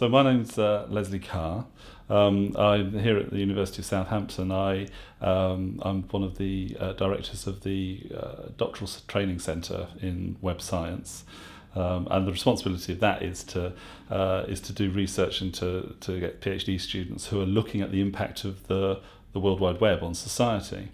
So my name's uh, Leslie Carr. Um, I'm here at the University of Southampton. I, um, I'm one of the uh, directors of the uh, Doctoral Training Centre in Web Science. Um, and the responsibility of that is to uh, is to do research and to, to get PhD students who are looking at the impact of the, the World Wide Web on society.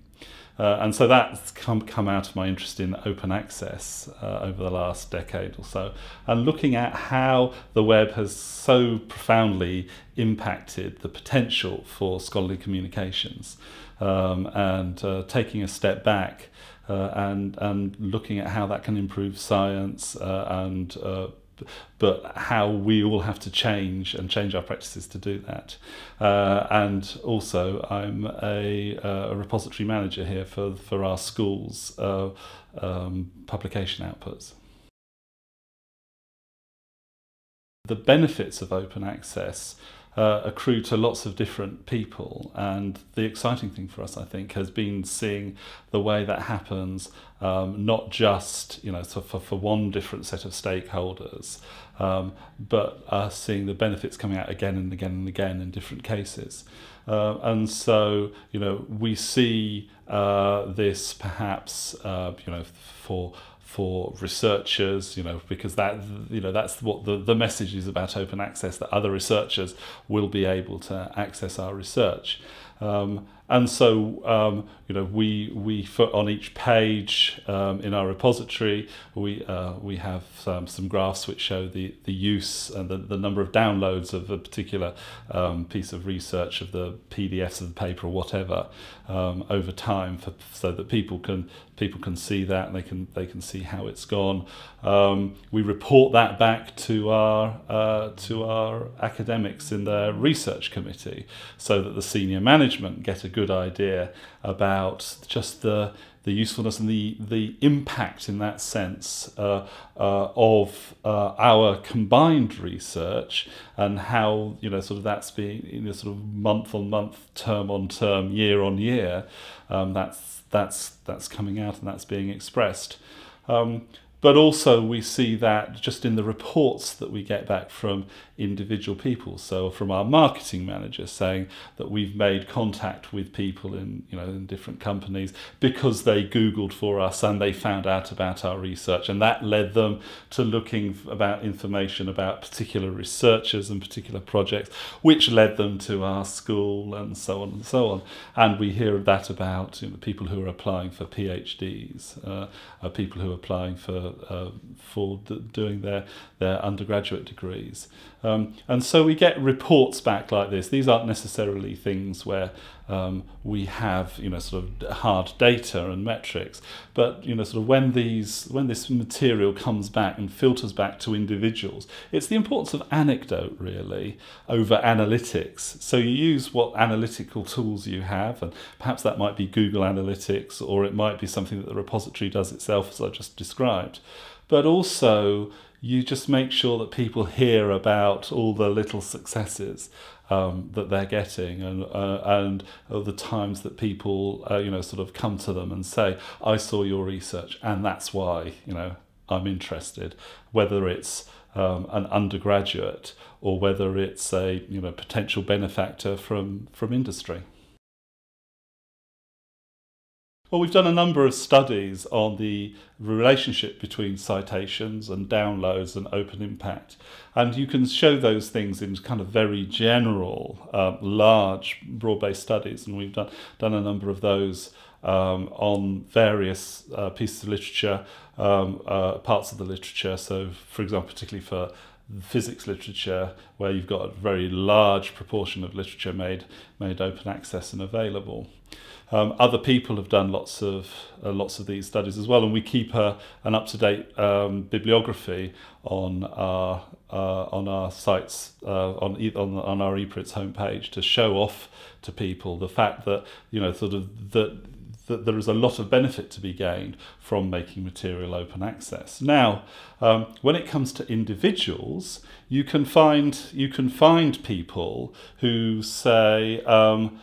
Uh, and so that's come, come out of my interest in open access uh, over the last decade or so, and looking at how the web has so profoundly impacted the potential for scholarly communications, um, and uh, taking a step back uh, and, and looking at how that can improve science uh, and uh, but how we all have to change and change our practices to do that. Uh, and also, I'm a, uh, a, repository manager here for, for our school's uh, um, publication outputs. The benefits of open access uh, accrue to lots of different people. And the exciting thing for us, I think, has been seeing the way that happens, um, not just you know so for, for one different set of stakeholders, um, but uh, seeing the benefits coming out again and again and again in different cases. Uh, and so, you know, we see uh, this perhaps, uh, you know, for for researchers, you know, because that you know that's what the, the message is about open access that other researchers will be able to access our research. Um, and so, um, you know, we we put on each page um, in our repository, we uh, we have um, some graphs which show the the use and the, the number of downloads of a particular um, piece of research of the PDFs of the paper or whatever um, over time, for, so that people can people can see that and they can they can see how it's gone. Um, we report that back to our uh, to our academics in their research committee, so that the senior management get a good idea about just the the usefulness and the the impact in that sense uh, uh, of uh, our combined research and how you know sort of that's being you know, sort of month on month, term on term, year on year. Um, that's that's that's coming out and that's being expressed. Um, but also we see that just in the reports that we get back from individual people. So from our marketing manager saying that we've made contact with people in you know in different companies because they googled for us and they found out about our research. And that led them to looking about information about particular researchers and particular projects which led them to our school and so on and so on. And we hear that about you know, people who are applying for PhDs uh, uh, people who are applying for uh, for doing their their undergraduate degrees um, and so we get reports back like this. These aren't necessarily things where um, we have, you know, sort of hard data and metrics, but you know, sort of when these, when this material comes back and filters back to individuals, it's the importance of anecdote really over analytics. So you use what analytical tools you have, and perhaps that might be Google Analytics, or it might be something that the repository does itself, as I just described. But also, you just make sure that people hear about all the little successes um, that they're getting and uh, and the times that people uh, you know sort of come to them and say I saw your research and that's why you know I'm interested whether it's um, an undergraduate or whether it's a you know potential benefactor from from industry. Well, we've done a number of studies on the relationship between citations and downloads and open impact. And you can show those things in kind of very general, uh, large, broad based studies. And we've done, done a number of those um, on various uh, pieces of literature, um, uh, parts of the literature. So, for example, particularly for physics literature, where you've got a very large proportion of literature made, made open access and available. Um, other people have done lots of uh, lots of these studies as well, and we keep a, an up to date um, bibliography on our uh, on our sites uh, on, on on our ePrints homepage to show off to people the fact that you know sort of that that there is a lot of benefit to be gained from making material open access. Now, um, when it comes to individuals, you can find you can find people who say. Um,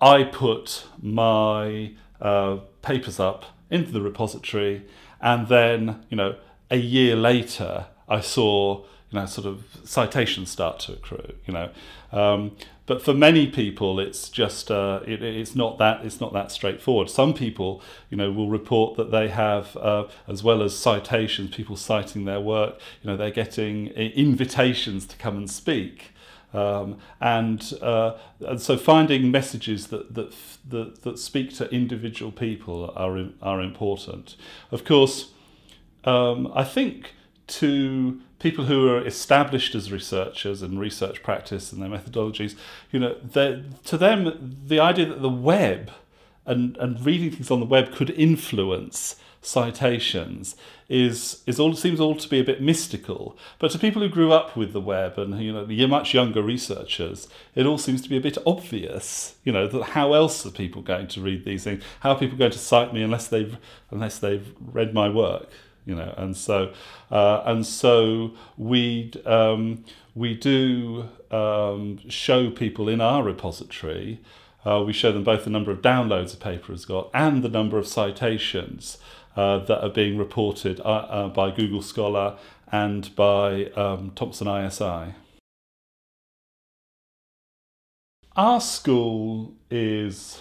I put my uh, papers up into the repository, and then you know a year later I saw you know, sort of citations start to accrue, you know. Um, but for many people, it's just uh, it, it's not that it's not that straightforward. Some people, you know, will report that they have, uh, as well as citations, people citing their work. You know, they're getting invitations to come and speak. Um, and, uh, and so finding messages that, that, that, that speak to individual people are, are important. Of course, um, I think to people who are established as researchers and research practice and their methodologies, you know, to them, the idea that the web and, and reading things on the web could influence citations is is all seems all to be a bit mystical. But to people who grew up with the web and you know the much younger researchers, it all seems to be a bit obvious. You know that how else are people going to read these things? How are people going to cite me unless they've unless they've read my work? You know, and so uh, and so we um, we do um, show people in our repository. Uh, we show them both the number of downloads a paper has got and the number of citations uh, that are being reported uh, uh, by Google Scholar and by um, Thomson ISI. Our school is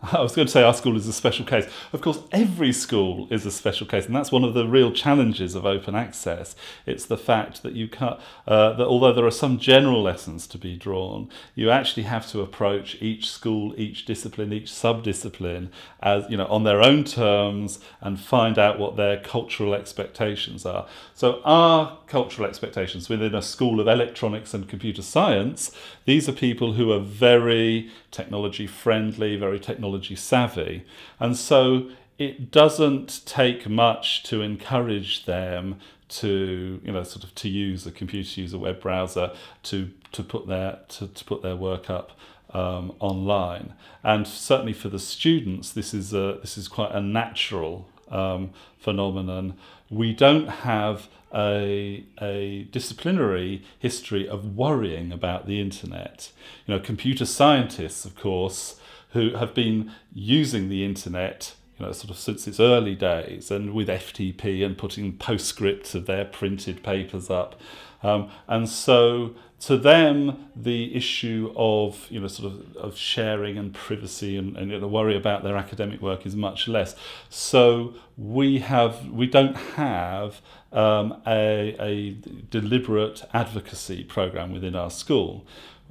I was going to say our school is a special case. Of course, every school is a special case, and that's one of the real challenges of open access. It's the fact that you can't, uh, that although there are some general lessons to be drawn, you actually have to approach each school, each discipline, each sub-discipline as you know on their own terms and find out what their cultural expectations are. So our cultural expectations within a school of electronics and computer science, these are people who are very technology friendly, very technology savvy. And so it doesn't take much to encourage them to you know sort of to use a computer to use a web browser to to put their to, to put their work up um, online and certainly for the students this is a this is quite a natural um, phenomenon we don't have a, a disciplinary history of worrying about the internet. You know, computer scientists, of course, who have been using the internet you know, sort of since its early days, and with FTP and putting postscripts of their printed papers up. Um, and so to them, the issue of you know sort of, of sharing and privacy and, and the worry about their academic work is much less. So we have we don't have um, a, a deliberate advocacy program within our school.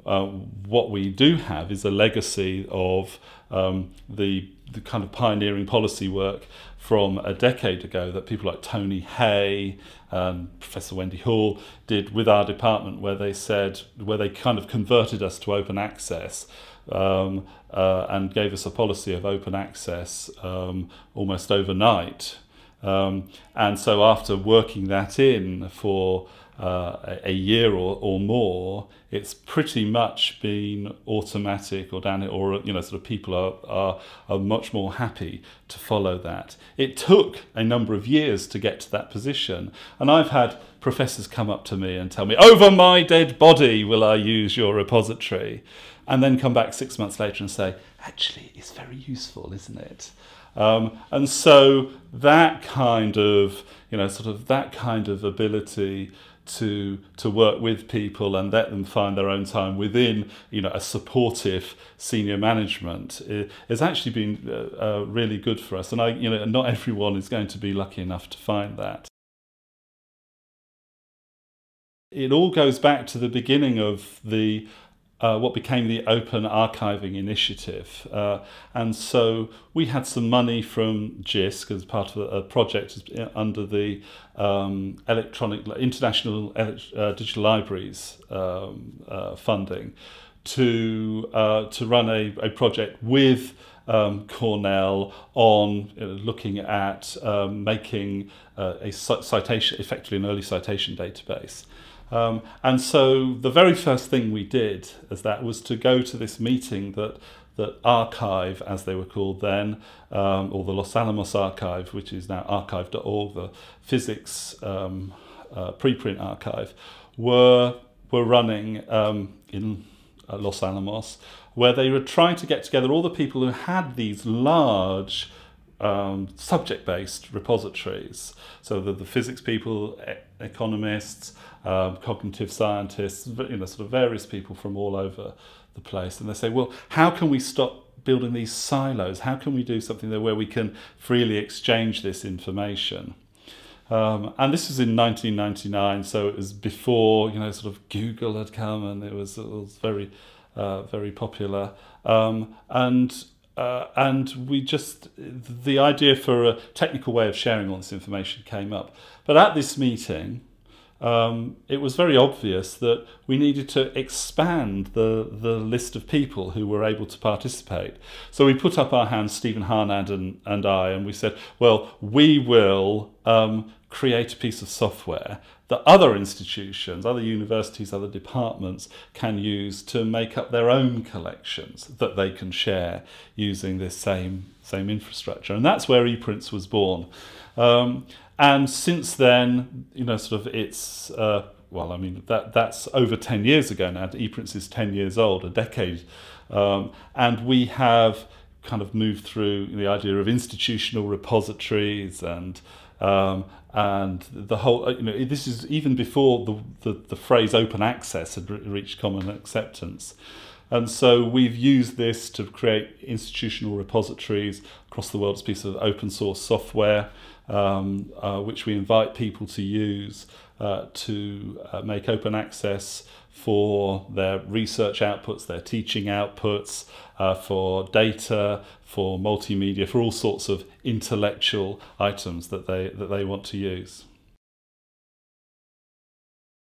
Uh, what we do have is a legacy of um, the the kind of pioneering policy work from a decade ago that people like Tony Hey and Professor Wendy Hall did with our department, where they said, where they kind of converted us to open access um, uh, and gave us a policy of open access um, almost overnight. Um, and so after working that in for uh, a year or, or more, it's pretty much been automatic or down or you know sort of people are, are are much more happy to follow that. It took a number of years to get to that position, and I've had professors come up to me and tell me, "Over my dead body, will I use your repository?" And then come back six months later and say, "Actually, it's very useful, isn't it?" Um, and so that kind of you know sort of that kind of ability to to work with people and let them find their own time within you know a supportive senior management has actually been uh, uh, really good for us. And I you know not everyone is going to be lucky enough to find that. It all goes back to the beginning of the uh, what became the Open Archiving Initiative. Uh, and so we had some money from JISC as part of a, project under the um, electronic International uh, Digital Libraries um, uh, funding to, uh, to run a, a project with um, Cornell on you know, looking at um, making uh, a citation, effectively an early citation database. Um, and so the very first thing we did as that was to go to this meeting that that arXiv, as they were called then, um, or the Los Alamos archive, which is now arXiv.org, the physics um, uh, preprint archive, were were running um, in uh, Los Alamos, where they were trying to get together all the people who had these large um, subject-based repositories. So the, the physics people, e economists, um, cognitive scientists, you know, sort of various people from all over the place. And they say, well, how can we stop building these silos? How can we do something there where we can freely exchange this information? Um, and this was in 1999, so it was before you know sort of Google had come, and it was, it was very, uh, very popular. Um, and uh, and we just the idea for a technical way of sharing all this information came up. But at this meeting, um, it was very obvious that we needed to expand the, the list of people who were able to participate. So we put up our hands, Stevan Harnad and, and I, and we said, well, we will um, create a piece of software that other institutions, other universities, other departments can use to make up their own collections that they can share using this same, same infrastructure. And that's where ePrints was born. Um, and since then, you know, sort of it's, uh, well, I mean, that that's over 10 years ago now. ePrints is 10 years old, a decade. Um, and we have kind of moved through the idea of institutional repositories and um, and the whole, uh, you know, this is even before the, the, the phrase open access had re reached common acceptance. And so we've used this to create institutional repositories across the world as piece of open source software, um, uh, which we invite people to use uh, to uh, make open access for their research outputs, their teaching outputs, uh, for data, for multimedia, for all sorts of intellectual items that they, that they want to use.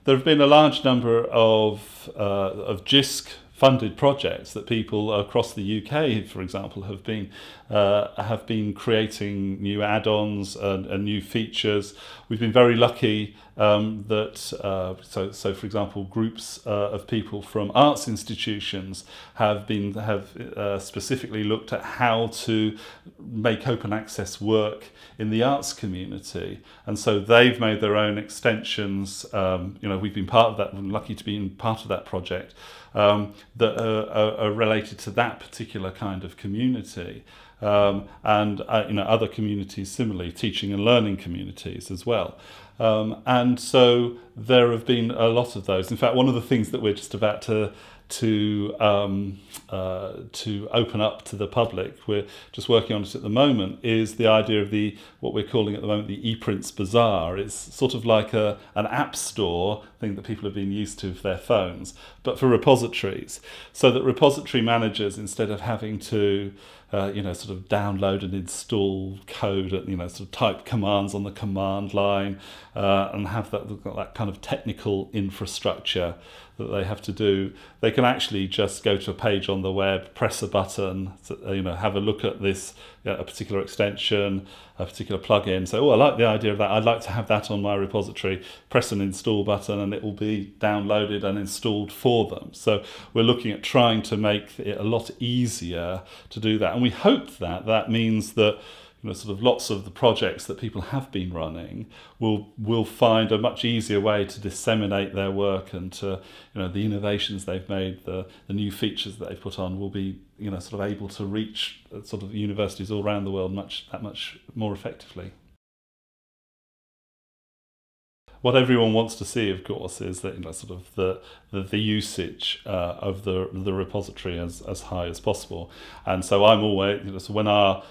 There have been a large number of, uh, of JISC funded projects that people across the UK, for example, have been uh, have been creating new add-ons and, and, new features. We've been very lucky um, that uh, so so for example, groups uh, of people from arts institutions have been have uh, specifically looked at how to make open access work in the arts community, and so they've made their own extensions. Um, you know, we've been part of that. We're lucky to be part of that project um, that are, are, are, related to that particular kind of community. Um, and uh, you know other communities similarly, teaching and learning communities as well. Um, and so there have been a lot of those. In fact, one of the things that we're just about to to um, uh, to open up to the public. We're just working on it at the moment. Is the idea of the what we're calling at the moment the ePrints Bazaar? It's sort of like a an app store thing that people have been used to for their phones, but for repositories, so that repository managers instead of having to uh, you know, sort of download and install code, and you know, sort of type commands on the command line, uh, and have that that kind of technical infrastructure that they have to do. They can actually just go to a page on the web, press a button, to, you know, have a look at this a particular extension, a particular plugin. So, oh, I like the idea of that. I'd like to have that on my repository. Press an install button, and it will be downloaded and installed for them. So, we're looking at trying to make it a lot easier to do that, and we hope that that means that you know, sort of lots of the projects that people have been running will will find a much easier way to disseminate their work and to you know the innovations they've made, the the new features that they've put on will be you know sort of able to reach uh, sort of universities all around the world much that much more effectively. What everyone wants to see, of course, is that you know sort of the the, the usage uh, of the the repository as as high as possible, and so I'm always you know so when our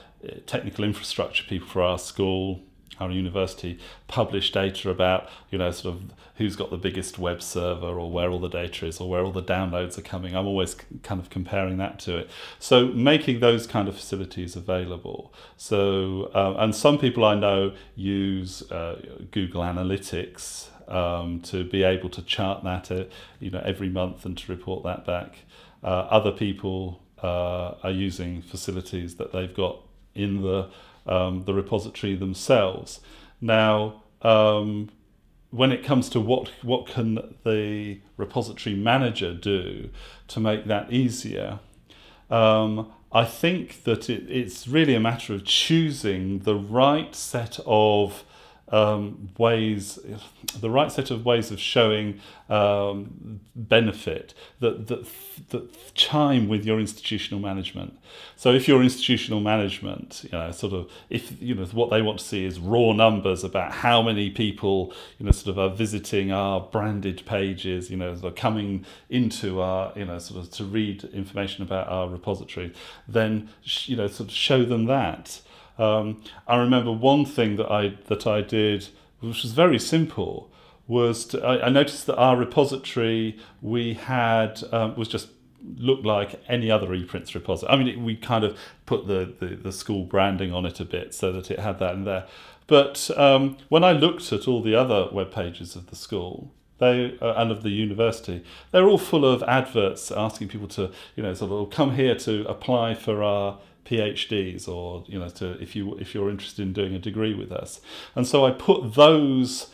technical infrastructure people for our school, our university, publish data about, you know, sort of who's got the biggest web server or where all the data is or where all the downloads are coming. I'm always kind of comparing that to it. So making those kind of facilities available. So, uh, and some people I know use uh, Google Analytics um, to be able to chart that, uh, you know, every month and to report that back. Uh, other people uh, are using facilities that they've got in the, um, the repository themselves. Now, um, when it comes to what, what can the repository manager do to make that easier, um, I think that it, it's really a matter of choosing the right set of um, ways, the right set of ways of showing um, benefit that, that, that chime with your institutional management. So if your institutional management, you know, sort of, if you know what they want to see is raw numbers about how many people, you know, sort of are visiting our branded pages, you know, are coming into our, you know, sort of to read information about our repository, then you know, sort of show them that. Um, I remember one thing that I that I did, which was very simple, was to, I, I, noticed that our repository we had um, was just looked like any other ePrints repository. I mean, it, we kind of put the, the, the school branding on it a bit so that it had that in there. But um, when I looked at all the other web pages of the school, they uh, and of the university, they're all full of adverts asking people to, you know, sort of come here to apply for our PhDs or you know to if you if you're interested in doing a degree with us. And so I put those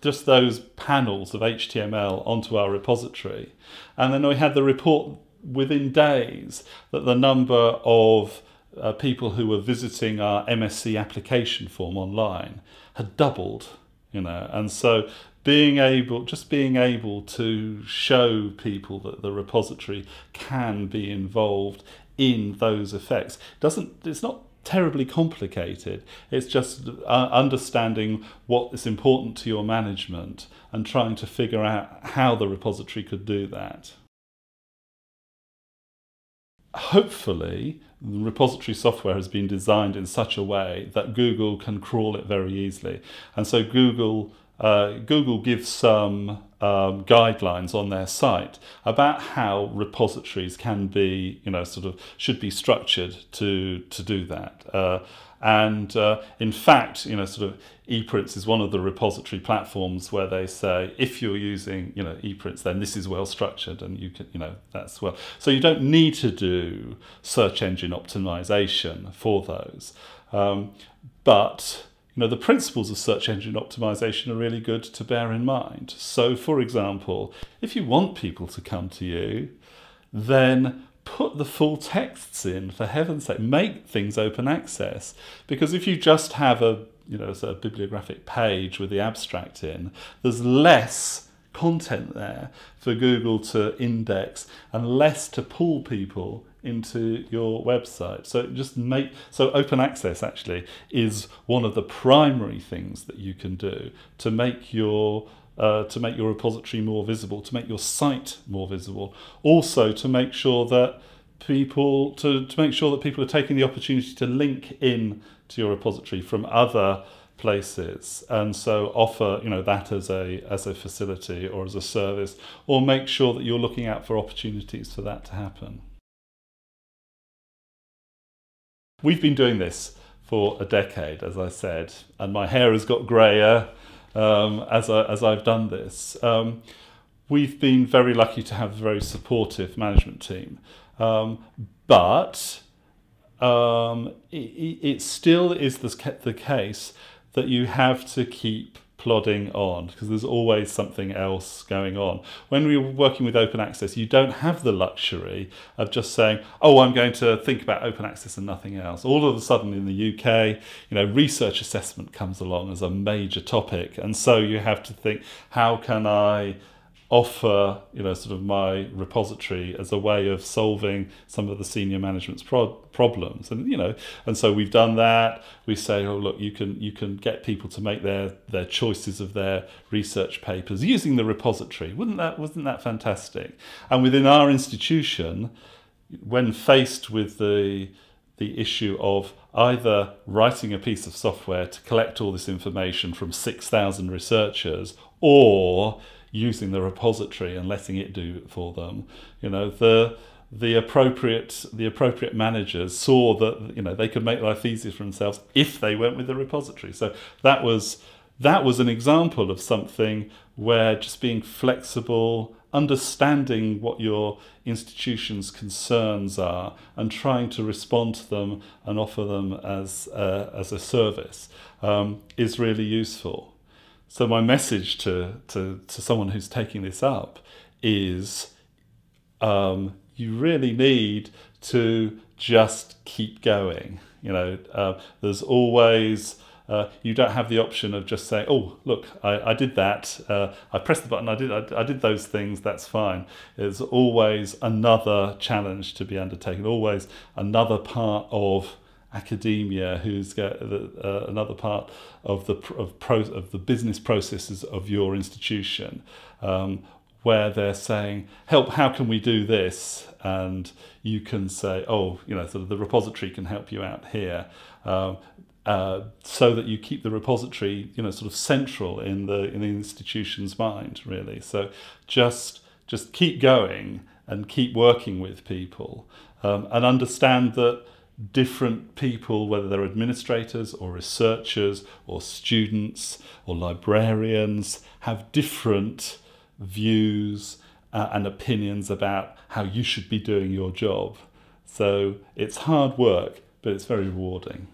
just those panels of HTML onto our repository. And then we had the report within days that the number of uh, people who were visiting our MSc application form online had doubled, you know. And so being able just being able to show people that the repository can be involved in those effects. Doesn't it's not terribly complicated. It's just uh, understanding what is important to your management and trying to figure out how the repository could do that. Hopefully, the repository software has been designed in such a way that Google can crawl it very easily. And so Google uh, Google gives some um, guidelines on their site about how repositories can be, you know, sort of should be structured to to do that. Uh, and uh, in fact, you know, sort of ePrints is one of the repository platforms where they say if you're using, you know, ePrints, then this is well structured, and you can, you know, that's well. So you don't need to do search engine optimization for those, um, but you know, the principles of search engine optimization are really good to bear in mind. So, for example, if you want people to come to you, then put the full texts in, for heaven's sake. Make things open access. Because if you just have a, you know, a bibliographic page with the abstract in, there's less content there for Google to index and less to pull people into your website. So just make so open access actually is one of the primary things that you can do to make your uh, to make your repository more visible, to make your site more visible. Also to make sure that people to, to make sure that people are taking the opportunity to link in to your repository from other places. And so offer you know that as a as a facility or as a service or make sure that you're looking out for opportunities for that to happen. We've been doing this for a decade, as I said, and my hair has got greyer um, as, I, as I've done this. Um, we've been very lucky to have a very supportive management team, um, but um, it, it, still is the, the case that you have to keep plodding on because there's always something else going on. When we are working with open access, you don't have the luxury of just saying, "Oh, I'm going to think about open access and nothing else." All of a sudden, in the UK, you know, research assessment comes along as a major topic, and so you have to think, "How can I?" Offer you know sort of my repository as a way of solving some of the senior management's pro- problems. And you know and so we've done that. We say oh look you can you can get people to make their their choices of their research papers using the repository. Wouldn't that wasn't that fantastic? And within our institution when faced with the the issue of either writing a piece of software to collect all this information from 6000 researchers or using the repository and letting it do it for them. You know, the the appropriate the appropriate managers saw that you know they could make life easier for themselves if they went with the repository. So that was that was an example of something where just being flexible, understanding what your institution's concerns are, and trying to respond to them and offer them as as a service um, is really useful. So my message to, to, to someone who's taking this up is um, you really need to just keep going. You know, uh, there's always uh, you don't have the option of just saying, "Oh, look, I, I did that. Uh, I pressed the button. I did. I, I, did those things. That's fine." There's always another challenge to be undertaken. Always another part of academia who's got uh, another part of the of pro, of the business processes of your institution. Um, where they're saying, "Help! How can we do this?" and you can say, "Oh, you know, sort of the repository can help you out here." Um, uh, so that you keep the repository, you know, sort of central in the in the institution's mind, really. So just just keep going and keep working with people, um, and understand that different people, whether they're administrators or researchers or students or librarians, have different views uh, and opinions about how you should be doing your job. So it's hard work, but it's very rewarding.